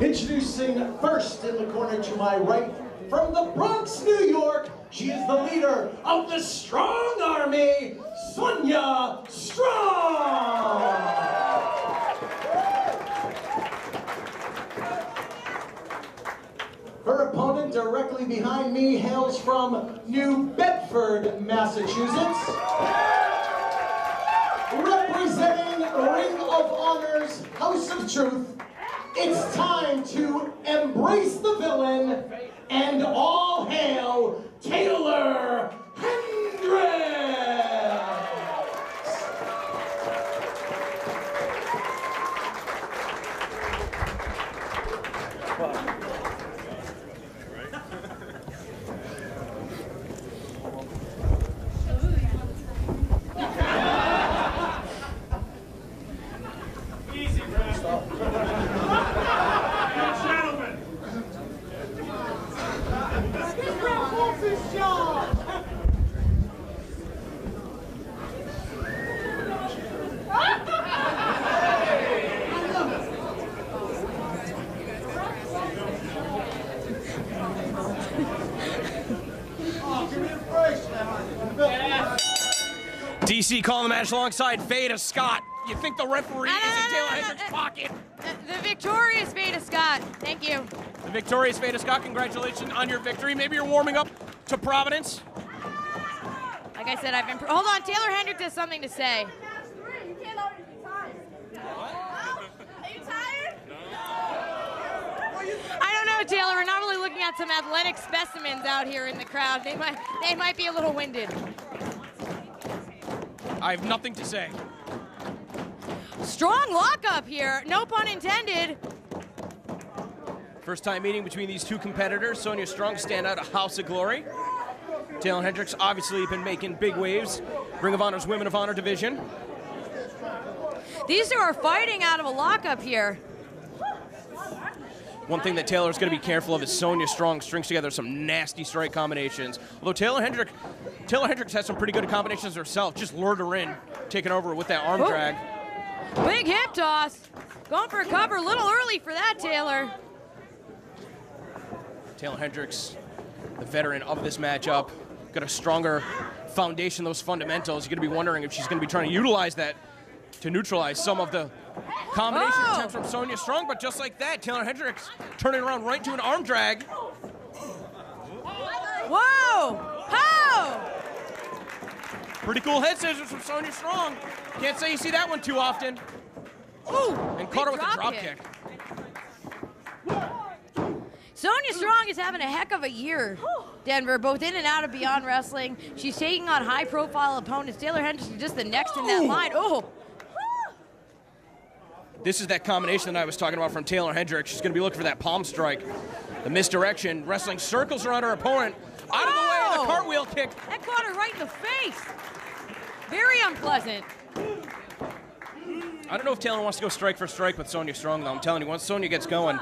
Introducing first in the corner to my right, from the Bronx, New York, she is the leader of the Strong Army, Sonya Strong! Her opponent directly behind me hails from New Bedford, Massachusetts. Representing Ring of Honor's House of Truth, it's time to embrace the villain and all hail Taeler Hendrix! DC calling the match alongside Veda Scott. You think the referee No, no, is in Taeler Hendrix' pocket? The, the victorious Veda Scott. Thank you. The victorious Veda Scott, congratulations on your victory. Maybe you're warming up to Providence. Like I said, I've been. Hold on, Taeler Hendrix has something to say. I don't know, Taeler. We're not really looking at some athletic specimens out here in the crowd. They might, they might be a little winded. I have nothing to say. Strong lockup here. No pun intended. First time meeting between these two competitors. Sonya Strong stand out a House of Glory. Taeler Hendrix obviously been making big waves. Ring of Honor's Women of Honor division. These two are fighting out of a lockup here. One thing that Taeler's going to be careful of is Sonia Strong strings together some nasty strike combinations. Although Taeler Hendrick, Taeler Hendrix has some pretty good combinations herself. Just lured her in, taking over with that arm Oh. drag. Big hip toss. Going for a cover a little early for that, Taeler. Taeler Hendrix, the veteran of this matchup, got a stronger foundation, those fundamentals. You're going to be wondering if she's going to be trying to utilize that to neutralize some of the combination Oh. attempts from Sonya Strong. But just like that, Taeler Hendrix turning around right into an arm drag. Whoa! How? Pretty cool head scissors from Sonya Strong. Can't say you see that one too often. Ooh! And caught her with a drop kick. kick. Sonya Strong is having a heck of a year, Denver, both in and out of Beyond Wrestling. She's taking on high profile opponents. Taeler Henderson just the next in that line. Oh! This is that combination that I was talking about from Taeler Hendrix. She's going to be looking for that palm strike. The misdirection, wrestling circles around her opponent. Out of the way, Oh! the cartwheel kick. That caught her right in the face. Very unpleasant. I don't know if Taeler wants to go strike for strike with Sonya Strong, though. I'm telling you, once Sonya gets going,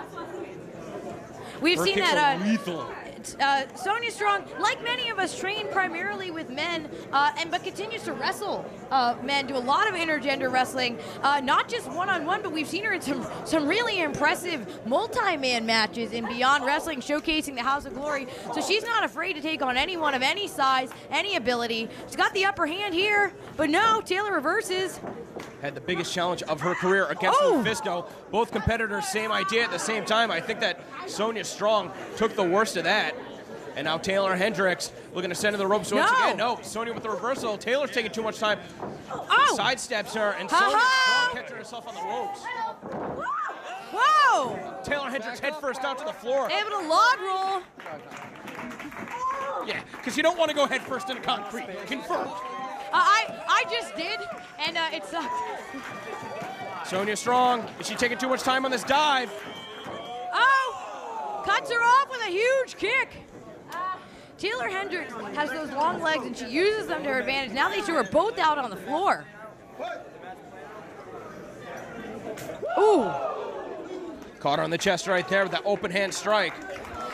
We've her seen kicks that. are Uh, lethal. Uh, Sonya Strong, like many of us, trained primarily with men, uh, and but continues to wrestle uh, men. Do a lot of intergender wrestling, uh, not just one-on-one, but we've seen her in some some really impressive multi-man matches in Beyond Wrestling, showcasing the House of Glory. So she's not afraid to take on anyone of any size, any ability. She's got the upper hand here, but no, Taeler reverses. Had the biggest challenge of her career against Oh! LuFisto. Both competitors, same idea at the same time. I think that Sonya Strong took the worst of that. And now Taeler Hendrix looking to send to the ropes once No! again. No, Sonya with the reversal. Taeler's taking too much time. Oh! Sidesteps her, and Sonya! Strong catching herself on the ropes. Whoa! Taeler Hendrix head first down to the floor. Able to log roll. Yeah, because you don't want to go head first into concrete. Confirmed. Uh, I I just did, and uh, it sucked. Sonya Strong, is she taking too much time on this dive? Oh! Cuts her off with a huge kick. Taeler Hendrix has those long legs, and she uses them to her advantage. Now these two are both out on the floor. Ooh! Caught her on the chest right there with that open hand strike.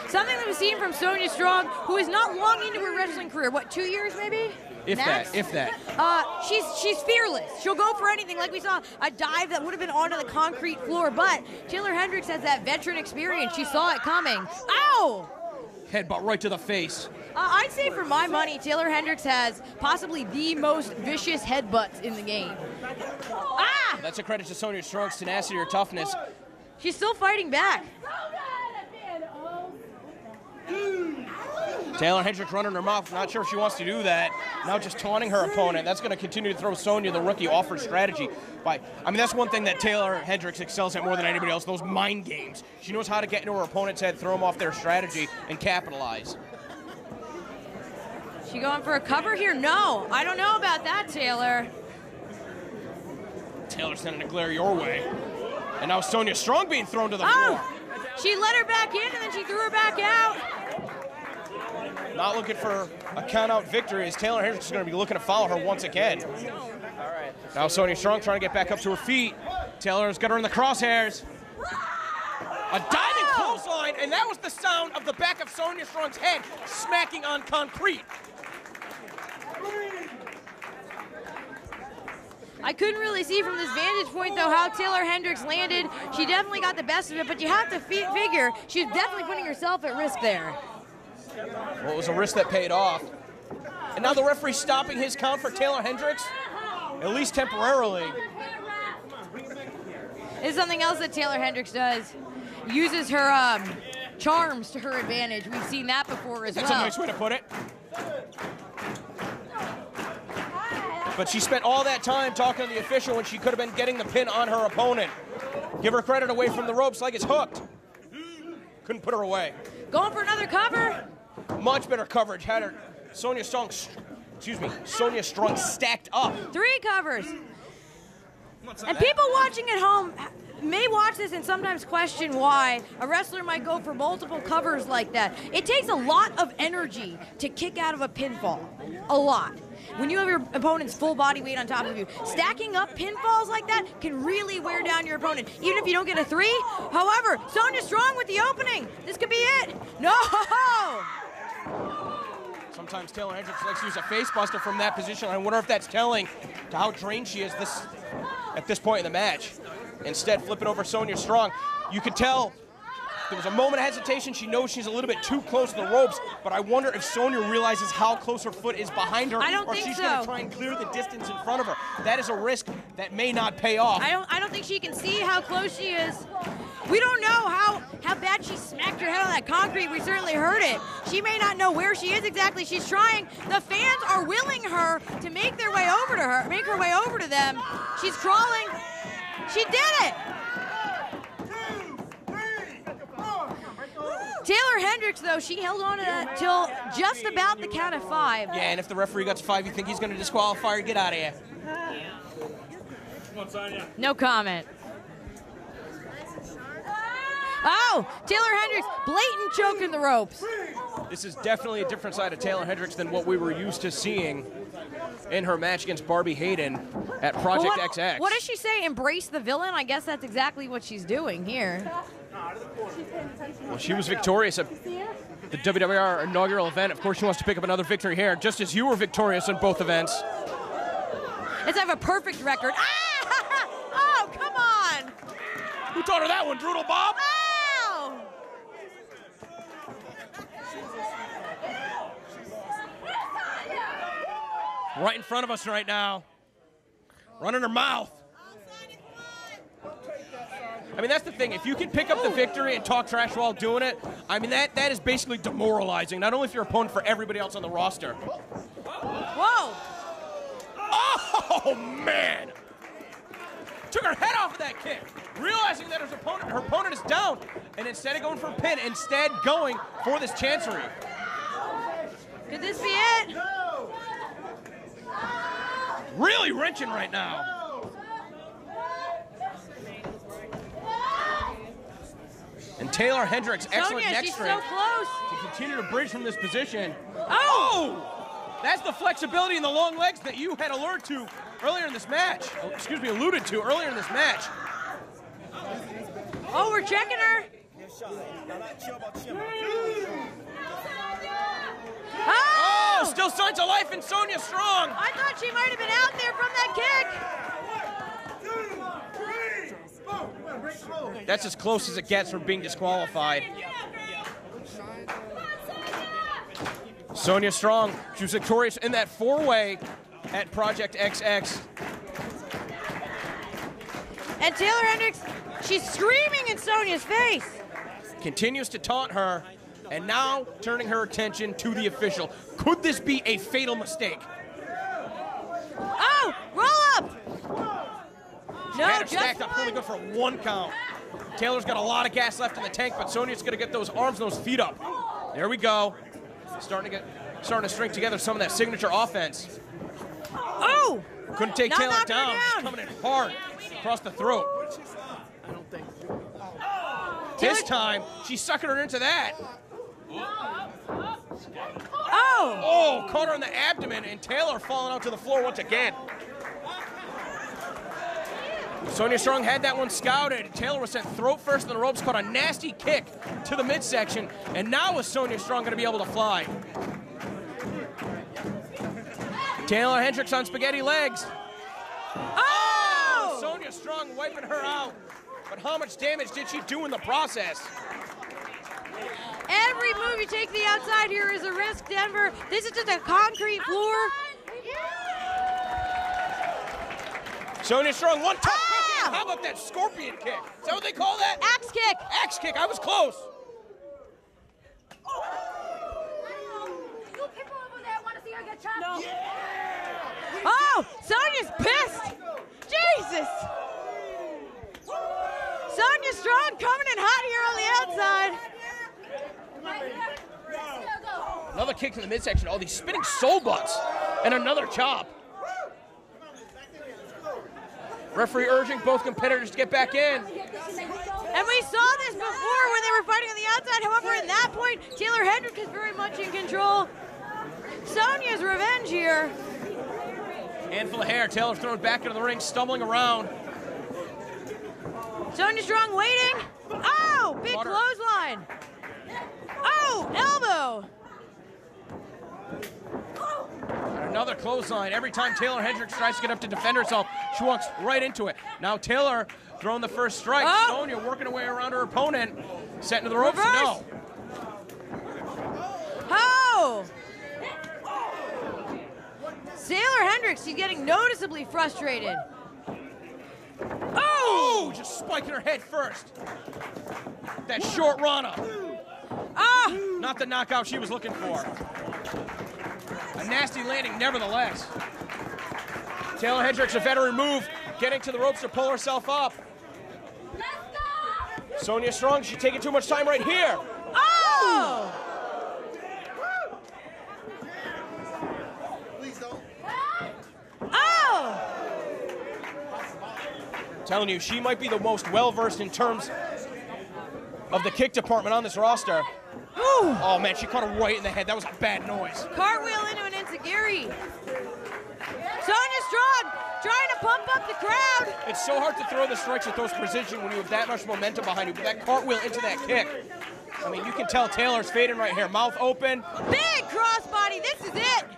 Something that we've seen from Sonya Strong, who is not long into her wrestling career. What, two years maybe? If Max? that, if that. Uh, she's she's fearless. She'll go for anything. Like we saw a dive that would have been onto the concrete floor, but Taeler Hendrix has that veteran experience. She saw it coming. Ow! Headbutt right to the face. Uh, I'd say for my money, Taeler Hendrix has possibly the most vicious headbutts in the game. Ah! That's a credit to Sonya Strong's tenacity or toughness. She's still fighting back. Taeler Hendrix running her mouth. Not sure if she wants to do that. Now just taunting her opponent. That's going to continue to throw Sonya, the rookie, off her strategy. By, I mean, that's one thing that Taeler Hendrix excels at more than anybody else. Those mind games. She knows how to get into her opponent's head, throw them off their strategy, and capitalize. She going for a cover here? No, I don't know about that, Taeler. Taeler sending a glare your way. And now Sonya Strong being thrown to the Oh! floor. She let her back in and then she threw her back out. Not looking for a count-out victory as Taeler Hendrix is going to be looking to follow her once again. Now Sonya Strong trying to get back up to her feet. Taeler's got her in the crosshairs. A diving clothesline, and that was the sound of the back of Sonya Strong's head smacking on concrete. I couldn't really see from this vantage point, though, how Taeler Hendrix landed. She definitely got the best of it, but you have to figure she's definitely putting herself at risk there. Well, it was a risk that paid off. And now the referee stopping his count for Taeler Hendrix, at least temporarily. Is something else that Taeler Hendrix does. Uses her um, charms to her advantage. We've seen that before as That's well. That's a nice way to put it. But she spent all that time talking to the official when she could have been getting the pin on her opponent. Give her credit away from the ropes like it's hooked. Couldn't put her away. Going for another cover. Much better coverage. Had her Sonya Strong, excuse me, Sonya Strong stacked up. Three covers. And people watching at home may watch this and sometimes question why a wrestler might go for multiple covers like that. It takes a lot of energy to kick out of a pinfall. A lot. When you have your opponent's full body weight on top of you, stacking up pinfalls like that can really wear down your opponent, even if you don't get a three. However, Sonya Strong with the opening. This could be it. No! Sometimes Taeler Hendrix likes to use a face buster from that position. I wonder if that's telling to how drained she is this at this point in the match. Instead, flipping over Sonya Strong. You could tell there was a moment of hesitation. She knows she's a little bit too close to the ropes, but I wonder if Sonya realizes how close her foot is behind her, I don't or she's going to try and clear the distance in front of her. That is a risk that may not pay off. I don't I don't think she can see how close she is. We don't know how how bad she smacked her head on that concrete. We certainly heard it. She may not know where she is exactly. She's trying. The fans are willing her to make their way over to her, make her way over to them. She's crawling. She did it. Taeler Hendrix, though, she held on to that till just about the count of five. yeah, and if the referee got to five, you think he's going to disqualify her? Get out of here. No comment. Oh, Taeler Hendrix, blatant choke in the ropes. This is definitely a different side of Taeler Hendrix than what we were used to seeing in her match against Barbi Hayden at Project Well, what, XX. what does she say? Embrace the villain? I guess that's exactly what she's doing here. Well, she was victorious at the WWR inaugural event. Of course, she wants to pick up another victory here, just as you were victorious in both events. Let's have a perfect record. Ah! Oh, come on! Who taught her that one, Droodle Bob? Ow! Right in front of us right now. Running her mouth. I mean, that's the thing. If you can pick up the victory and talk trash while doing it, I mean, that, that is basically demoralizing, not only for your opponent, for everybody else on the roster. Whoa! Oh, man! Took her head off of that kick, realizing that her opponent, her opponent is down, and instead of going for a pin, instead going for this chancery. Could this be it? Really wrenching right now. And Taeler Hendrix, excellent Sonya, neck she's strength so close. to continue to bridge from this position. Oh! oh! That's the flexibility in the long legs that you had allured to earlier in this match. Oh, excuse me, alluded to earlier in this match. Oh, we're checking her. Oh, Oh! Oh, still signs of life in Sonya Strong. I thought she might have been out there from that kick. That's as close as it gets from being disqualified. Sonya Strong, she was victorious in that four-way at Project XX. And Taeler Hendrix, she's screaming in Sonya's face. Continues to taunt her, and now turning her attention to the official. Could this be a fatal mistake? Oh, roll up. No, just stacked up, only good for one count. Taeler's got a lot of gas left in the tank, but Sonya's gonna get those arms and those feet up. There we go. Starting to get, starting to string together some of that signature offense. Oh, Couldn't take Not Taeler down. down. She's coming in hard across the throat. This time, she's sucking her into that. oh. Oh, caught her in the abdomen, and Taeler falling out to the floor once again. Sonya Strong had that one scouted. Taeler was sent throat first in the ropes, caught a nasty kick to the midsection, and now is Sonya Strong going to be able to fly? Taeler Hendrix on spaghetti legs. Oh! Sonya Strong wiping her out. But how much damage did she do in the process? Every move you take the outside here is a risk, Denver. This is just a concrete floor. Sonya Strong, one touch. Ah! How about that scorpion kick? Is that what they call that? Axe kick. Axe kick. I was close. Oh, Sonya's pissed. Jesus. Sonya Strong coming in hot here on the outside. Another kick in the midsection. All these spinning soul butts. And another chop. Referee urging both competitors to get back in. And we saw this before when they were fighting on the outside. However, at that point, Taeler Hendrick is very much in control. Sonya's revenge here. Handful of hair. Taeler thrown back into the ring, stumbling around. Sonya Strong waiting. Oh, big Water. clothesline. Oh, elbow. And another clothesline. Every time Taeler Hendrix tries to get up to defend herself, she walks right into it. Now Taeler throwing the first strike. Oh. Sonya working her way around her opponent. Set into the ropes. Reverse. No. Oh! Sailor Hendrix, she's getting noticeably frustrated. Oh, just spiking her head first. That short Rana. Ah! Not the knockout she was looking for. Nasty landing, nevertheless. Taeler Hendrix, a veteran move, getting to the ropes to pull herself up. Sonya Strong, she's taking too much time right here. Oh! Oh! Telling you, she might be the most well versed in terms of the kick department on this roster. Ooh! Oh man, she caught her right in the head. That was a bad noise. Cartwheel crowd. It's so hard to throw the strikes at those precision when you have that much momentum behind you. But that cartwheel into that kick. I mean, you can tell Taeler's fading right here. Mouth open. Big crossbody. This is it.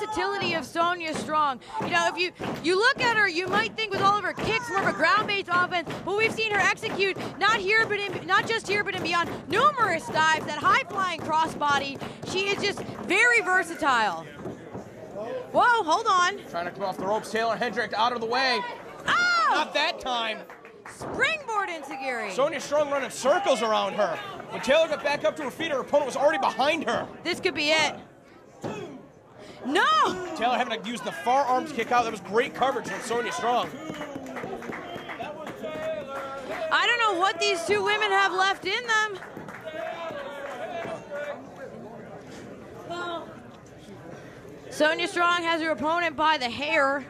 Versatility of Sonya Strong. You know, if you you look at her, you might think with all of her kicks, more of a ground-based offense, but we've seen her execute not here, but in not just here, but in beyond numerous dives. That high-flying crossbody, she is just very versatile. Whoa, hold on. Trying to come off the ropes. Taeler Hendrick out of the way. Oh! Not that time. Springboard into Gary. Sonya Strong running circles around her. When Taeler got back up to her feet, her opponent was already behind her. This could be it. No! Taeler having to use the far arms kick out. That was great coverage from Sonya Strong. I don't know what these two women have left in them. Sonya Strong has her opponent by the hair.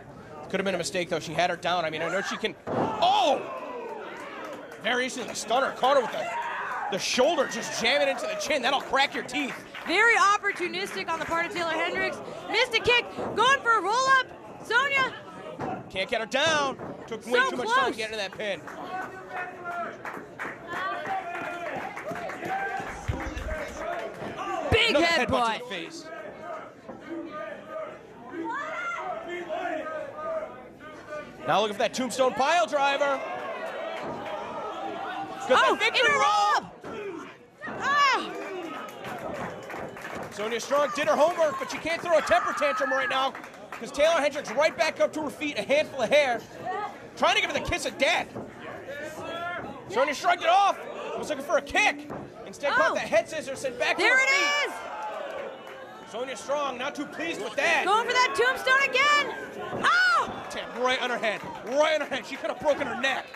Could have been a mistake though. She had her down. I mean, I know she can. Oh! Variation of the stunner. Caught her with the, the shoulder just jamming into the chin. That'll crack your teeth. Very opportunistic on the part of Taeler Hendrix. Missed a kick, going for a roll up. Sonya, Can't get her down. Took way So too much time close. to get into that pin. Big Another headbutt. headbutt to the face. Now look at that tombstone pile driver. Got Oh, victory interrupt! Ah! Sonya Strong did her homework, but she can't throw a temper tantrum right now because Taeler Hendrix right back up to her feet, a handful of hair, trying to give her the kiss of death. Sonya shrugged it off, was looking for a kick. Instead, Oh. caught the head scissors and back to There her it feet. is! Sonya Strong not too pleased with that. Going for that tombstone again! Oh! Damn, right on her head, right on her head. She could have broken her neck.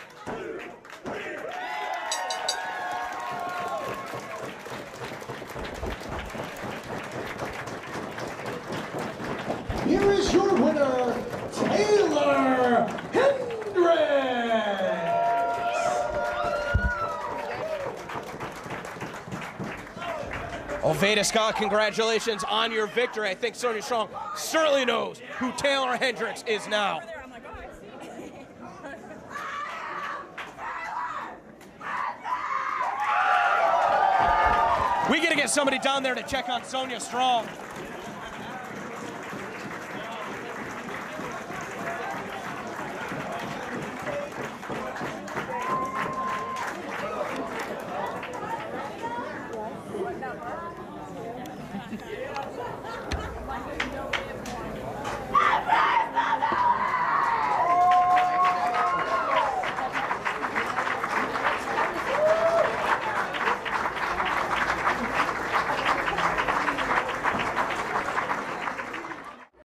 Here is your winner, Taeler Hendrix. Oveda Scott, congratulations on your victory. I think Sonya Strong certainly knows who Taeler Hendrix is now. We gotta get somebody down there to check on Sonya Strong.